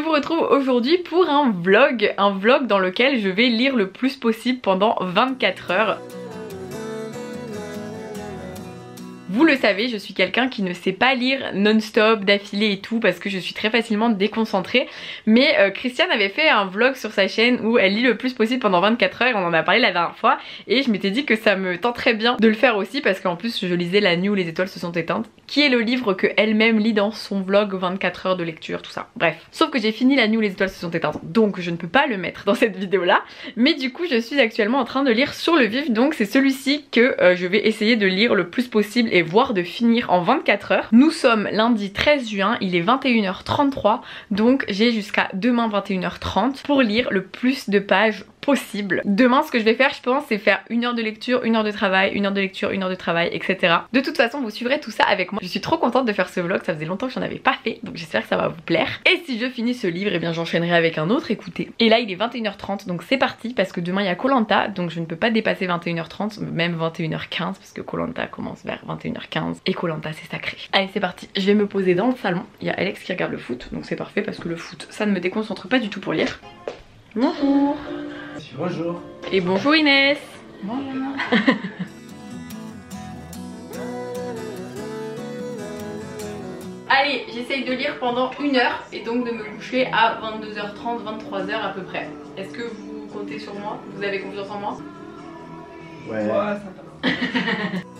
vous retrouve aujourd'hui pour un vlog, un vlog dans lequel je vais lire le plus possible pendant 24 heures. Vous le savez, je suis quelqu'un qui ne sait pas lire non-stop, d'affilée et tout parce que je suis très facilement déconcentrée. Mais euh, Christiane avait fait un vlog sur sa chaîne où elle lit le plus possible pendant 24 heures, on en a parlé la dernière fois et je m'étais dit que ça me tenterait bien de le faire aussi parce qu'en plus je lisais La nuit où les étoiles se sont éteintes qui est le livre que elle-même lit dans son vlog 24 heures de lecture, tout ça. Bref. Sauf que j'ai fini La nuit où les étoiles se sont éteintes, donc je ne peux pas le mettre dans cette vidéo là. Mais du coup je suis actuellement en train de lire sur le vif, donc c'est celui-ci que euh, je vais essayer de lire le plus possible voir de finir en 24 heures. Nous sommes lundi 13 juin, il est 21h33, donc j'ai jusqu'à demain 21h30 pour lire le plus de pages possible. Demain ce que je vais faire je pense c'est faire une heure de lecture, une heure de travail, une heure de lecture, une heure de travail etc. De toute façon vous suivrez tout ça avec moi. Je suis trop contente de faire ce vlog, ça faisait longtemps que j'en avais pas fait donc j'espère que ça va vous plaire. Et si je finis ce livre et eh bien j'enchaînerai avec un autre écoutez. Et là il est 21h30 donc c'est parti parce que demain il y a Colanta donc je ne peux pas dépasser 21h30 même 21h15 parce que Colanta commence vers 21h15 et Colanta c'est sacré. Allez c'est parti, je vais me poser dans le salon. Il y a Alex qui regarde le foot donc c'est parfait parce que le foot ça ne me déconcentre pas du tout pour lire. Bonjour Bonjour. Et bonjour Inès. Bonjour. Allez, j'essaye de lire pendant une heure et donc de me coucher à 22h30, 23h à peu près. Est-ce que vous comptez sur moi? Vous avez confiance en moi? Ouais. ouais ça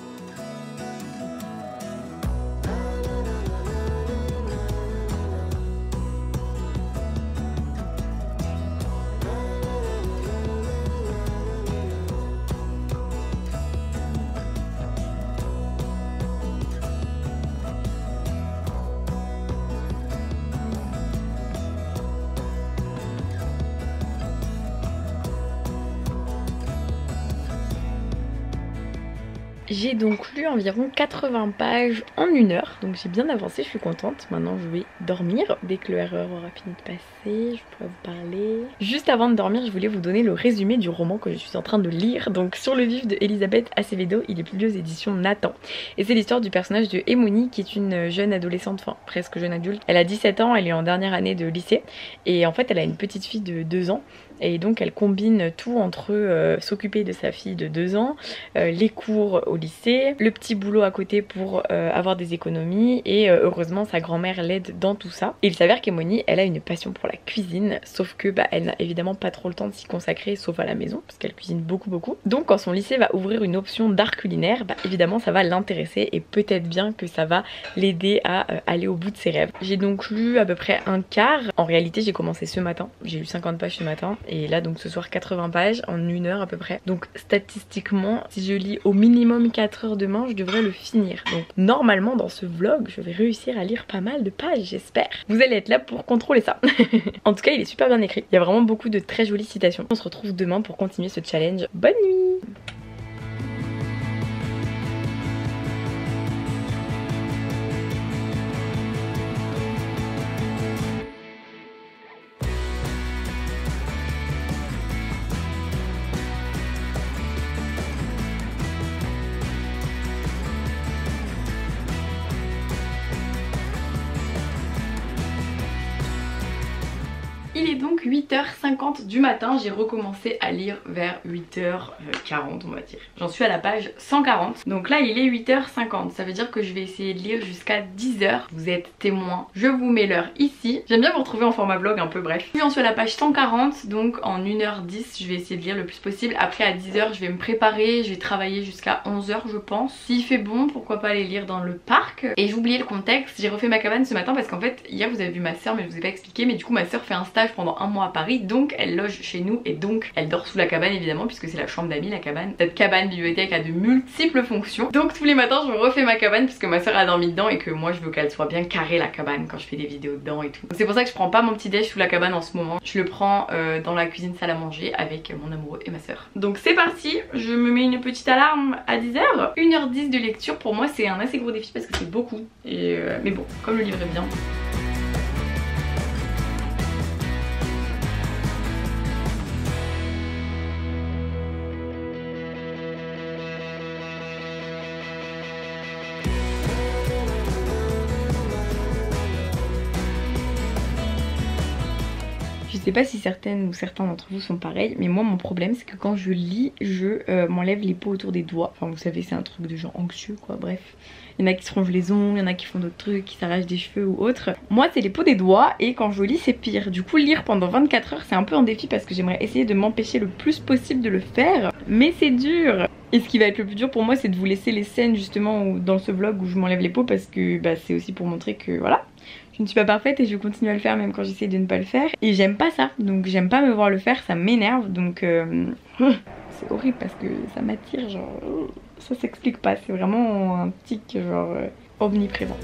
J'ai donc lu environ 80 pages en une heure, donc j'ai bien avancé, je suis contente. Maintenant je vais dormir dès que le RER aura fini de passer, je pourrai vous parler. Juste avant de dormir, je voulais vous donner le résumé du roman que je suis en train de lire. Donc sur le vif de Elisabeth Acevedo, il est publié aux éditions Nathan. Et c'est l'histoire du personnage de Emoni qui est une jeune adolescente, enfin presque jeune adulte. Elle a 17 ans, elle est en dernière année de lycée et en fait elle a une petite fille de 2 ans et donc elle combine tout entre euh, s'occuper de sa fille de 2 ans, euh, les cours au lycée, le petit boulot à côté pour euh, avoir des économies et heureusement sa grand-mère l'aide dans tout ça. Et il s'avère qu'Emoni elle a une passion pour la cuisine sauf que bah, elle n'a évidemment pas trop le temps de s'y consacrer sauf à la maison parce qu'elle cuisine beaucoup beaucoup. Donc quand son lycée va ouvrir une option d'art culinaire, bah, évidemment ça va l'intéresser et peut-être bien que ça va l'aider à aller au bout de ses rêves. J'ai donc lu à peu près un quart. En réalité j'ai commencé ce matin, j'ai lu 50 pages ce matin et là donc ce soir 80 pages en une heure à peu près. Donc statistiquement si je lis au minimum 4 heures demain je devrais le finir. Donc normalement dans ce vlog je vais réussir à lire pas mal de pages j'espère. Vous allez être là pour contrôler ça. en tout cas il est super bien écrit. Il y a vraiment beaucoup de très jolies citations. On se retrouve demain pour continuer ce challenge. Bonne nuit 8h50 du matin, j'ai recommencé à lire vers 8h40 on va dire. J'en suis à la page 140, donc là il est 8h50, ça veut dire que je vais essayer de lire jusqu'à 10h. Vous êtes témoin, je vous mets l'heure ici. J'aime bien vous retrouver en format vlog un peu bref. J'en suis à la page 140, donc en 1h10 je vais essayer de lire le plus possible. Après à 10h je vais me préparer, je vais travailler jusqu'à 11h je pense. S'il fait bon, pourquoi pas aller lire dans le parc. Et oublié le contexte, j'ai refait ma cabane ce matin parce qu'en fait hier vous avez vu ma soeur mais je vous ai pas expliqué mais du coup ma soeur fait un stage pendant un mois à Paris donc elle loge chez nous et donc elle dort sous la cabane évidemment puisque c'est la chambre d'amis la cabane. Cette cabane bibliothèque a de multiples fonctions donc tous les matins je refais ma cabane puisque ma soeur a dormi dedans et que moi je veux qu'elle soit bien carrée la cabane quand je fais des vidéos dedans et tout. C'est pour ça que je prends pas mon petit déj sous la cabane en ce moment. Je le prends euh, dans la cuisine salle à manger avec mon amoureux et ma soeur. Donc c'est parti, je me mets une petite alarme à 10h. 1h10 de lecture pour moi c'est un assez gros défi parce que c'est beaucoup. Euh, mais bon, comme le livre est bien. Sais pas si certaines ou certains d'entre vous sont pareils, mais moi mon problème c'est que quand je lis, je euh, m'enlève les peaux autour des doigts. Enfin vous savez c'est un truc de genre anxieux quoi, bref. Il y en a qui se rongent les ongles, il y en a qui font d'autres trucs, qui s'arrachent des cheveux ou autre. Moi c'est les peaux des doigts et quand je lis c'est pire. Du coup lire pendant 24 heures c'est un peu un défi parce que j'aimerais essayer de m'empêcher le plus possible de le faire. Mais c'est dur et ce qui va être le plus dur pour moi c'est de vous laisser les scènes justement dans ce vlog où je m'enlève les peaux parce que bah, c'est aussi pour montrer que voilà je ne suis pas parfaite et je continue à le faire même quand j'essaie de ne pas le faire. Et j'aime pas ça. Donc j'aime pas me voir le faire ça m'énerve. Donc euh, c'est horrible parce que ça m'attire genre ça s'explique pas. C'est vraiment un tic genre euh, omniprésent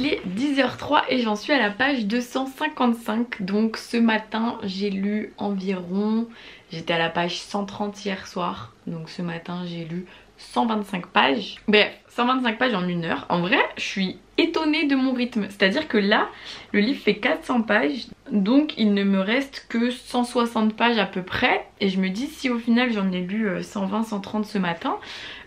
Il est 10h03 et j'en suis à la page 255 donc ce matin j'ai lu environ, j'étais à la page 130 hier soir donc ce matin j'ai lu 125 pages. Bref, 125 pages en une heure. En vrai, je suis étonnée de mon rythme. C'est-à-dire que là, le livre fait 400 pages, donc il ne me reste que 160 pages à peu près. Et je me dis, si au final j'en ai lu 120, euh, 130 ce matin,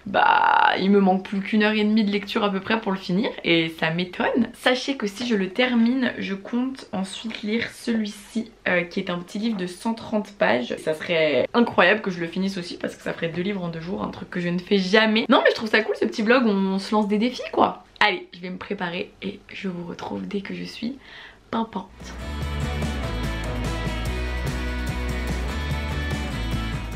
bah il me manque plus qu'une heure et demie de lecture à peu près pour le finir et ça m'étonne. Sachez que si je le termine, je compte ensuite lire celui-ci euh, qui est un petit livre de 130 pages. Ça serait incroyable que je le finisse aussi parce que ça ferait deux livres en deux jours, un truc que je ne fais jamais. Non mais je trouve ça cool ce petit vlog, on se lance des défis quoi. Allez, je vais me préparer et je vous retrouve dès que je suis pimpante.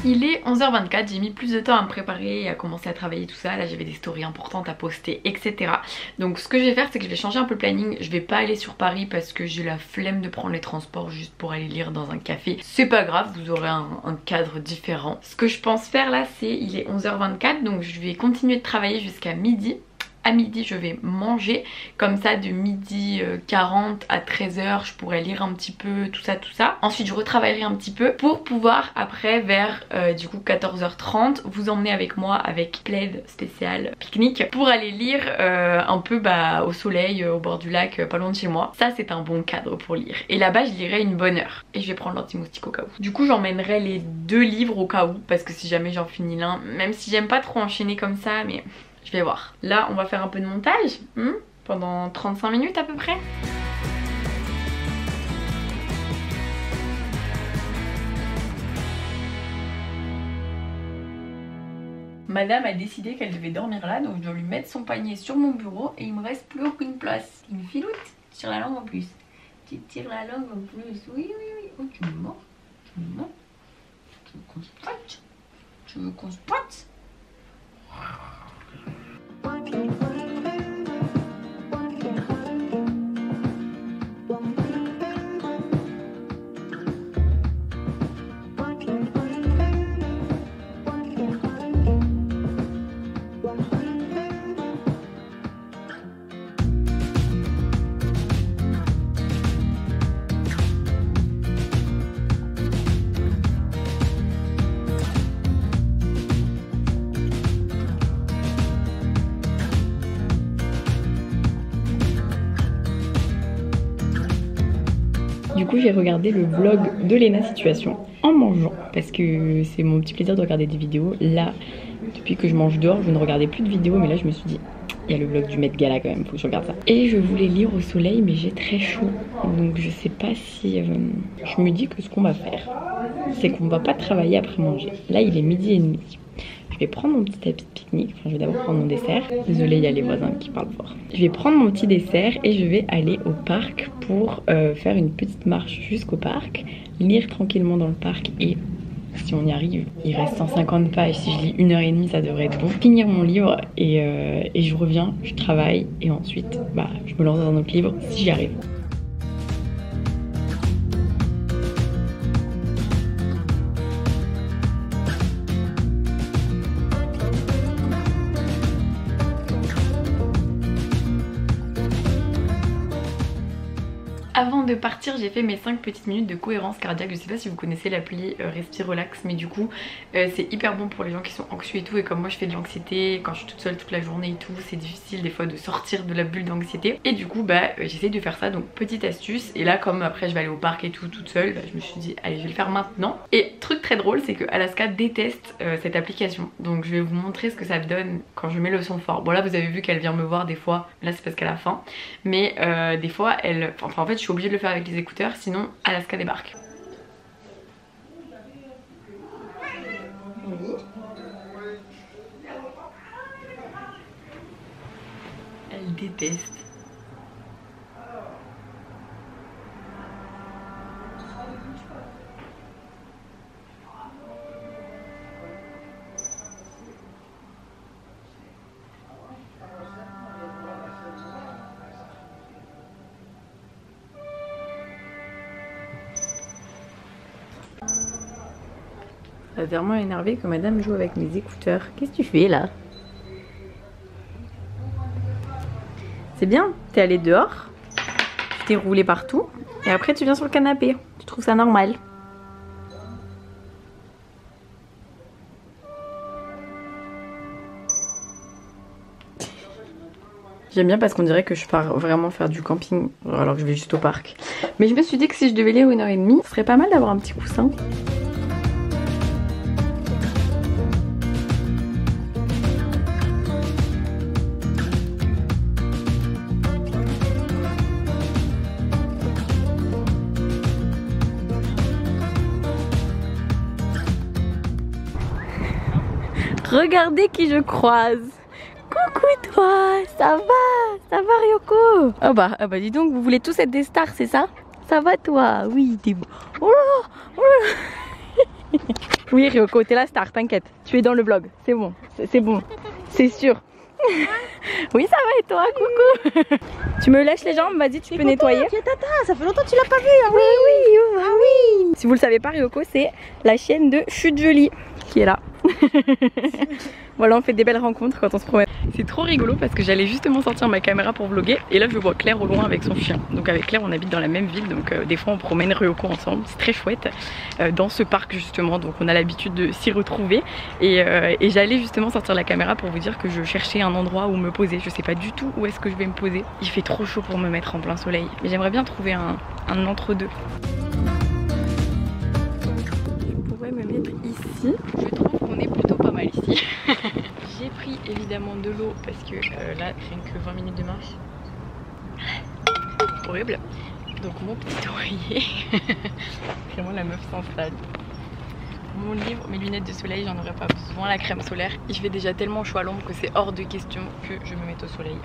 Il est 11h24, j'ai mis plus de temps à me préparer et à commencer à travailler tout ça. Là j'avais des stories importantes à poster, etc. Donc ce que je vais faire c'est que je vais changer un peu le planning. Je vais pas aller sur Paris parce que j'ai la flemme de prendre les transports juste pour aller lire dans un café. C'est pas grave, vous aurez un, cadre différent. Ce que je pense faire là c'est, il est 11h24 donc je vais continuer de travailler jusqu'à midi à midi je vais manger. Comme ça de midi 40 euh, à 13h je pourrais lire un petit peu tout ça tout ça. Ensuite je retravaillerai un petit peu pour pouvoir après vers euh, du coup 14h30 vous emmener avec moi avec plaid spécial pique-nique pour aller lire euh, un peu bah, au soleil au bord du lac pas loin de chez moi. Ça c'est un bon cadre pour lire. Et là-bas je lirai une bonne heure. Et je vais prendre l'anti-moustique au cas où. Du coup j'emmènerai les deux livres au cas où parce que si jamais j'en finis l'un même si j'aime pas trop enchaîner comme ça mais je vais voir. Là, on va faire un peu de montage hmm, pendant 35 minutes à peu près. Madame a décidé qu'elle devait dormir là, donc je dois lui mettre son panier sur mon bureau et il me reste plus aucune place. Me filoute, tire la langue en plus. Tu tires la langue en plus, oui, oui, oui. Oh, tu me mens, tu me mens. Tu veux qu'on se Tu veux qu'on se j'ai regardé le vlog de Lena Situation en mangeant parce que c'est mon petit plaisir de regarder des vidéos. Là depuis que je mange dehors je ne regardais plus de vidéos mais là je me suis dit il y a le vlog du Met Gala quand même, faut que je regarde ça. Et je voulais lire au soleil mais j'ai très chaud donc je sais pas si... Euh, je me dis que ce qu'on va faire c'est qu'on va pas travailler après manger. Là il est midi et demi. Je vais prendre mon petit tapis de pique-nique. Enfin, je vais d'abord prendre mon dessert. Désolée, il y a les voisins qui parlent fort. Je vais prendre mon petit dessert et je vais aller au parc pour euh, faire une petite marche jusqu'au parc, lire tranquillement dans le parc et si on y arrive, il reste 150 pages. Si je lis une heure et demie, ça devrait être bon. Finir mon livre et, euh, et je reviens, je travaille et ensuite, bah, je me lance dans un autre livre si j'y arrive. Avant de partir, j'ai fait mes 5 petites minutes de cohérence cardiaque. Je sais pas si vous connaissez l'appli euh, Respire Relax, mais du coup, euh, c'est hyper bon pour les gens qui sont anxieux et tout. Et comme moi, je fais de l'anxiété quand je suis toute seule toute la journée et tout, c'est difficile des fois de sortir de la bulle d'anxiété. Et du coup, bah, euh, j'essaie de faire ça. Donc, petite astuce. Et là, comme après, je vais aller au parc et tout toute seule, bah, je me suis dit, allez, je vais le faire maintenant. Et truc très drôle, c'est que Alaska déteste cette application. Donc, je vais vous montrer ce que ça donne quand je mets le son fort. Bon, là, vous avez vu qu'elle vient me voir des fois. Là, c'est parce qu'elle a faim. Mais des fois, elle. Enfin, en fait, je suis obligée de le faire avec les écouteurs, sinon Alaska débarque. Elle déteste. Vraiment énervé que madame joue avec mes écouteurs. Qu'est-ce que tu fais là? C'est bien, t'es allé dehors, tu t'es roulé partout, et après tu viens sur le canapé. Tu trouves ça normal J'aime bien parce qu'on dirait que je pars vraiment faire du camping alors que je vais juste au parc. Mais je me suis dit que si je devais lire une heure et demie, ce serait pas mal d'avoir un petit coussin. Regardez qui je croise. Coucou toi, ça va? Ça va Ryoko? Oh bah, oh bah dis donc, vous voulez tous être des stars, c'est ça? Ça va toi? Oui, t'es beau. Oh là, oh oui Ryoko, t'es la star, t'inquiète. Tu es dans le vlog, c'est bon, c'est bon, c'est sûr. oui ça va et toi? Coucou. Tu me lèches les jambes? Vas-y tu peux nettoyer. tata, ça fait longtemps que tu l'as pas vu hein. oui oui, oui, ah oui. Si vous le savez pas Ryoko c'est la chienne de Chute Jolie est là voilà, on fait des belles rencontres quand on se promène. C'est trop rigolo parce que j'allais justement sortir ma caméra pour vlogger et là je vois Claire au loin avec son chien. Donc avec Claire on habite dans la même ville donc euh, des fois on promène Ryoko ensemble, c'est très chouette euh, dans ce parc justement donc on a l'habitude de s'y retrouver et, euh, et j'allais justement sortir la caméra pour vous dire que je cherchais un endroit où me poser. Je sais pas du tout où est-ce que je vais me poser. Il fait trop chaud pour me mettre en plein soleil mais j'aimerais bien trouver un, un entre-deux. Je pourrais me mettre ici. Je trouve qu'on est plutôt pas mal ici. J'ai pris évidemment de l'eau parce que euh, là, rien que 20 minutes de marche. Horrible. Donc mon petit oreiller. Vraiment la meuf s'installe. Mon livre, mes lunettes de soleil, j'en aurais pas besoin. La crème solaire, il fait déjà tellement chaud à l'ombre que c'est hors de question que je me mette au soleil.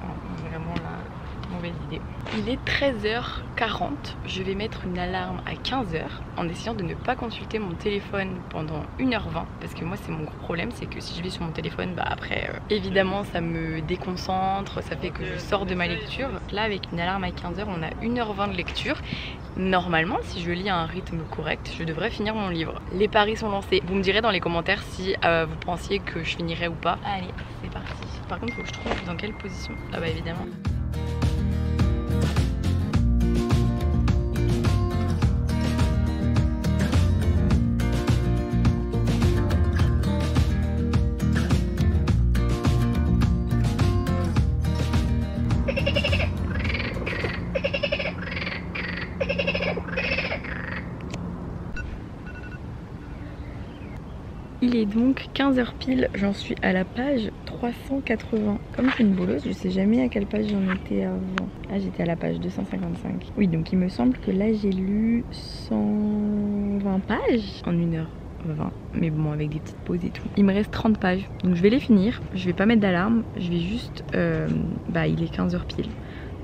Idée. Il est 13h40, je vais mettre une alarme à 15h en essayant de ne pas consulter mon téléphone pendant 1h20 parce que moi c'est mon gros problème, c'est que si je vais sur mon téléphone, bah après euh, évidemment ça me déconcentre, ça fait que je sors de ma lecture. Là avec une alarme à 15h, on a 1h20 de lecture. Normalement, si je lis à un rythme correct, je devrais finir mon livre. Les paris sont lancés. Vous me direz dans les commentaires si euh, vous pensiez que je finirais ou pas. Allez, c'est parti. Par contre, faut que je trouve dans quelle position. Ah bah évidemment. Il est donc 15h pile, j'en suis à la page 380. Comme je une bouleuse, je sais jamais à quelle page j'en étais avant. Ah, j'étais à la page 255. Oui, donc il me semble que là j'ai lu 120 pages en 1h20. Mais bon, avec des petites pauses et tout. Il me reste 30 pages. Donc je vais les finir. Je vais pas mettre d'alarme. Je vais juste... Euh, bah, il est 15h pile.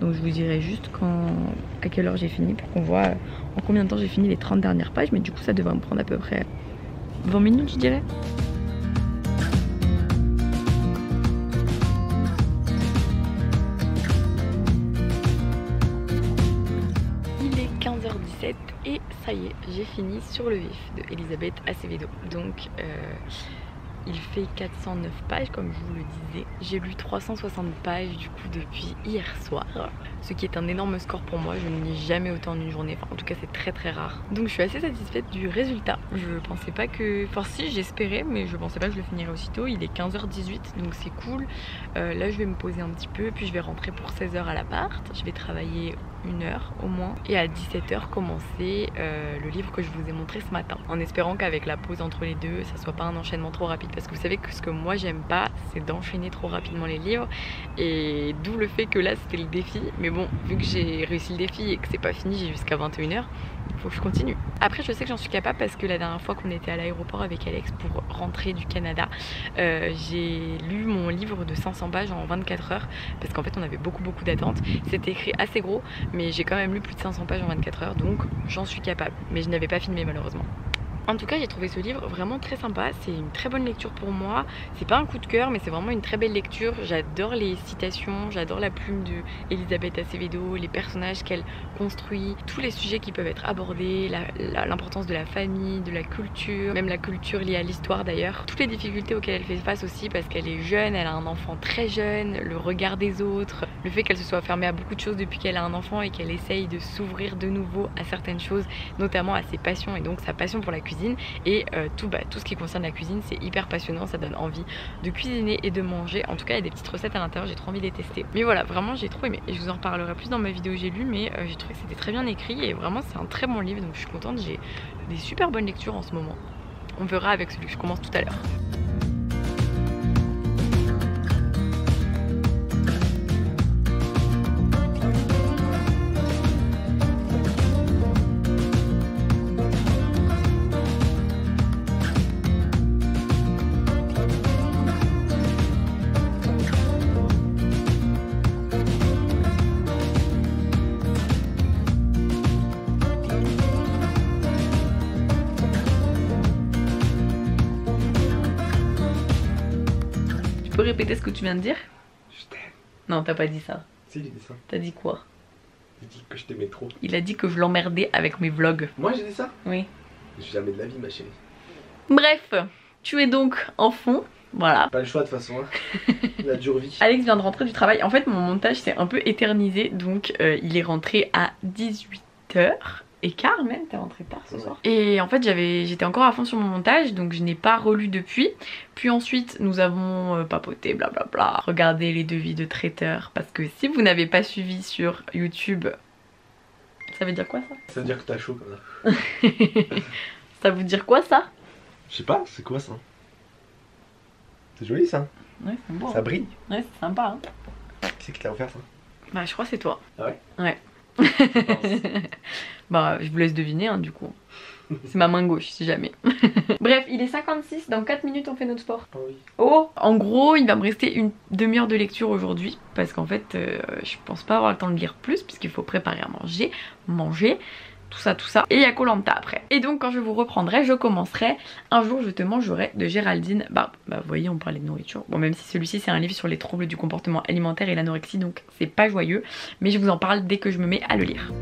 Donc je vous dirai juste quand, à quelle heure j'ai fini pour qu'on voit en combien de temps j'ai fini les 30 dernières pages. Mais du coup, ça devrait me prendre à peu près 20 minutes je dirais. Il est 15h17 et ça y est, j'ai fini sur le vif de Elisabeth Acevedo. Donc euh, il fait 409 pages comme je vous le disais. J'ai lu 360 pages du coup depuis hier soir, ce qui est un énorme score pour moi. Je ne lis jamais autant en une journée, enfin en tout cas c'est très très rare. Donc je suis assez satisfaite du résultat. Je pensais pas que... Enfin si j'espérais mais je pensais pas que je le finirais aussitôt. Il est 15h18 donc c'est cool. Euh, là je vais me poser un petit peu puis je vais rentrer pour 16h à l'appart. Je vais travailler une heure au moins. Et à 17h commencer euh, le livre que je vous ai montré ce matin. En espérant qu'avec la pause entre les deux ça soit pas un enchaînement trop rapide. Parce que vous savez que ce que moi j'aime pas c'est d'enchaîner trop rapidement les livres. Et d'où le fait que là c'était le défi. Mais bon vu que j'ai réussi le défi et que c'est pas fini j'ai jusqu'à 21h il faut que je continue. Après je sais que j'en suis capable parce que la dernière fois qu'on était à l'aéroport avec Alex pour rentrer du Canada, euh, j'ai lu mon livre de 500 pages en 24 heures parce qu'en fait on avait beaucoup beaucoup d'attentes. C'était écrit assez gros mais j'ai quand même lu plus de 500 pages en 24 heures donc j'en suis capable. Mais je n'avais pas filmé malheureusement. En tout cas, j'ai trouvé ce livre vraiment très sympa. C'est une très bonne lecture pour moi. C'est pas un coup de cœur, mais c'est vraiment une très belle lecture. J'adore les citations, j'adore la plume de Elisabeth Acevedo, les personnages qu'elle construit, tous les sujets qui peuvent être abordés, l'importance de la famille, de la culture, même la culture liée à l'histoire d'ailleurs. Toutes les difficultés auxquelles elle fait face aussi parce qu'elle est jeune, elle a un enfant très jeune, le regard des autres, le fait qu'elle se soit fermée à beaucoup de choses depuis qu'elle a un enfant et qu'elle essaye de s'ouvrir de nouveau à certaines choses, notamment à ses passions et donc sa passion pour la cuisine et euh, tout, bah, tout ce qui concerne la cuisine c'est hyper passionnant, ça donne envie de cuisiner et de manger. En tout cas il y a des petites recettes à l'intérieur, j'ai trop envie de les tester. Mais voilà, vraiment j'ai trop aimé et je vous en reparlerai plus dans ma vidéo j'ai lu mais euh, j'ai trouvé que c'était très bien écrit et vraiment c'est un très bon livre donc je suis contente, j'ai des super bonnes lectures en ce moment. On verra avec celui que je commence tout à l'heure. Répéter ce que tu viens de dire Je t'aime. Non, t'as pas dit ça. Si, j'ai dit ça. T'as dit quoi? J'ai dit que je t'aimais trop. Il a dit que je l'emmerdais avec mes vlogs. Moi, j'ai dit ça? Oui. Jamais de la vie, ma chérie. Bref, tu es donc en fond. Voilà. Pas le choix de toute façon. Hein. La dure vie. Alex vient de rentrer du travail. En fait, mon montage s'est un peu éternisé. Donc, euh, il est rentré à 18h et quart même, t'es rentré tard ce soir. Et en fait j'avais, j'étais encore à fond sur mon montage donc je n'ai pas relu depuis. Puis ensuite nous avons euh, papoté blablabla, regardé les devis de traiteurs parce que si vous n'avez pas suivi sur YouTube, ça veut dire quoi ça? Ça veut dire que t'as chaud comme ça. ça veut dire quoi ça? Je sais pas, c'est quoi ça? C'est joli ça Ouais c'est beau. Ça brille Ouais c'est sympa hein. Qui c'est qui t'a offert ça? Bah je crois que c'est toi. Ah ouais? Ouais. bah je vous laisse deviner hein, du coup. C'est ma main gauche si jamais. Bref, il est 56, dans 4 minutes on fait notre sport. Oh oui. Oh En gros, il va me rester une demi-heure de lecture aujourd'hui parce qu'en fait, euh, je pense pas avoir le temps de lire plus puisqu'il faut préparer à manger, manger, tout ça, tout ça. Et il y a Colanta après. Et donc quand je vous reprendrai, je commencerai. Un jour, je te mangerai de Géraldine. Bah, bah vous voyez, on parlait de nourriture. Bon, même si celui-ci, c'est un livre sur les troubles du comportement alimentaire et l'anorexie, donc c'est pas joyeux. Mais je vous en parle dès que je me mets à le lire.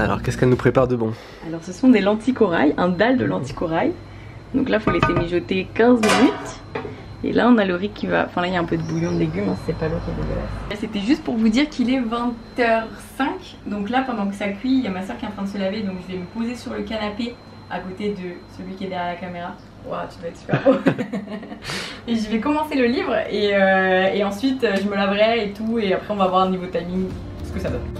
Alors, qu'est-ce qu'elle nous prépare de bon? Alors, ce sont des lentilles corail, un dalle de lentilles corail. Donc là, faut laisser mijoter 15 minutes. Et là on a le riz qui va... Enfin là il y a un peu de bouillon de légumes, hein, c'est pas l'eau qui est dégueulasse. C'était juste pour vous dire qu'il est 20h05. Donc là pendant que ça cuit, il y a ma soeur qui est en train de se laver. Donc je vais me poser sur le canapé à côté de celui qui est derrière la caméra. Waouh, tu dois être super beau. et je vais commencer le livre et, euh, et ensuite je me laverai et tout. Et après on va voir niveau timing ce que ça donne.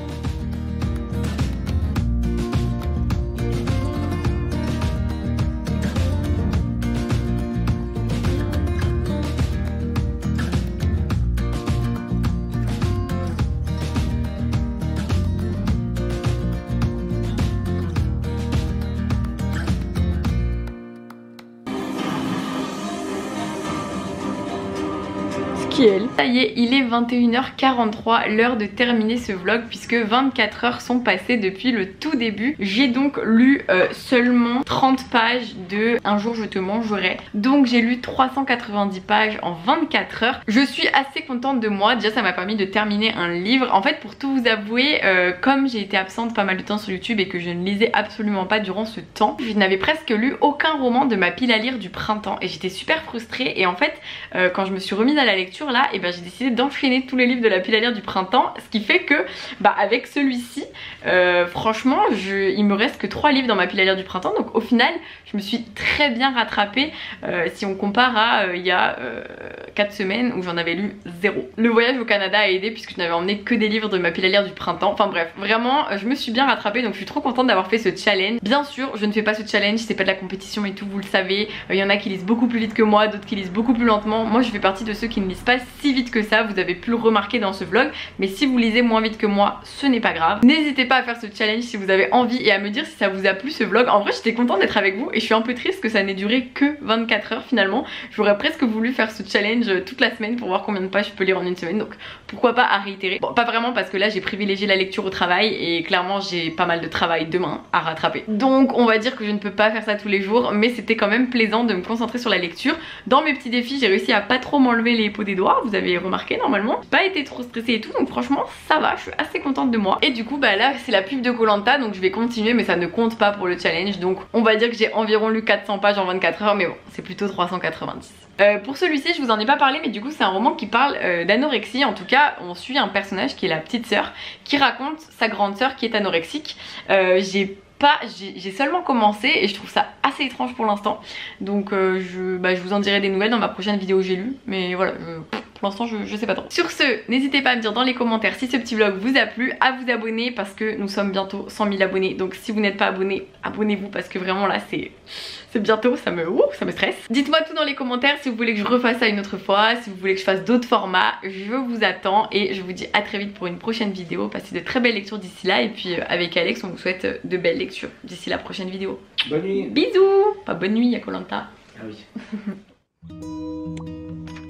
Ça y est, il est 21h43, l'heure de terminer ce vlog puisque 24 heures sont passées depuis le tout début. J'ai donc lu euh, seulement 30 pages de Un jour je te mangerai. Donc j'ai lu 390 pages en 24 heures. Je suis assez contente de moi. Déjà ça m'a permis de terminer un livre. En fait pour tout vous avouer, euh, comme j'ai été absente pas mal de temps sur YouTube et que je ne lisais absolument pas durant ce temps, je n'avais presque lu aucun roman de ma pile à lire du printemps et j'étais super frustrée et en fait euh, quand je me suis remise à la lecture là et eh ben j'ai décidé d'enchaîner tous les livres de la pile à lire du printemps ce qui fait que bah avec celui-ci euh, franchement je, il me reste que 3 livres dans ma pile à lire du printemps. Donc au final je me suis très bien rattrapée euh, si on compare à il y a 4 semaines où j'en avais lu zéro. Le voyage au Canada a aidé puisque je n'avais emmené que des livres de ma pile à lire du printemps. Enfin bref vraiment je me suis bien rattrapée donc je suis trop contente d'avoir fait ce challenge. Bien sûr je ne fais pas ce challenge c'est pas de la compétition et tout vous le savez. Il y en a qui lisent beaucoup plus vite que moi d'autres qui lisent beaucoup plus lentement. Moi je fais partie de ceux qui ne lisent pas si vite que ça, vous avez pu le remarquer dans ce vlog, mais si vous lisez moins vite que moi, ce n'est pas grave. N'hésitez pas à faire ce challenge si vous avez envie et à me dire si ça vous a plu ce vlog. En vrai j'étais contente d'être avec vous et je suis un peu triste que ça n'ait duré que 24 heures finalement. J'aurais presque voulu faire ce challenge toute la semaine pour voir combien de pages je peux lire en une semaine, donc pourquoi pas à réitérer? Bon pas vraiment parce que là j'ai privilégié la lecture au travail et clairement j'ai pas mal de travail demain à rattraper. Donc on va dire que je ne peux pas faire ça tous les jours, mais c'était quand même plaisant de me concentrer sur la lecture. Dans mes petits défis j'ai réussi à pas trop m'enlever les peaux des vous avez remarqué normalement. Pas été trop stressée et tout, donc franchement ça va, je suis assez contente de moi. Et du coup bah là c'est la pub de Colanta, donc je vais continuer mais ça ne compte pas pour le challenge. Donc on va dire que j'ai environ lu 400 pages en 24 heures, mais bon c'est plutôt 390. Euh, pour celui-ci je vous en ai pas parlé mais du coup c'est un roman qui parle euh, d'anorexie en tout cas on suit un personnage qui est la petite sœur qui raconte sa grande sœur qui est anorexique euh, j'ai j'ai seulement commencé et je trouve ça assez étrange pour l'instant. Donc je, bah, je vous en dirai des nouvelles dans ma prochaine vidéo j'ai lu mais voilà pour l'instant je, sais pas trop. Sur ce, n'hésitez pas à me dire dans les commentaires si ce petit vlog vous a plu, à vous abonner parce que nous sommes bientôt 100 000 abonnés. Donc si vous n'êtes pas abonné, abonnez-vous parce que vraiment là c'est c'est bientôt, ça me, ça me stresse. Dites-moi tout dans les commentaires si vous voulez que je refasse ça une autre fois, si vous voulez que je fasse d'autres formats, je vous attends et je vous dis à très vite pour une prochaine vidéo. Passez de très belles lectures d'ici là et puis euh, avec Alex on vous souhaite euh, de belles lectures d'ici la prochaine vidéo. Bonne nuit Bisous Pas bonne nuit, à Colanta. Ah oui.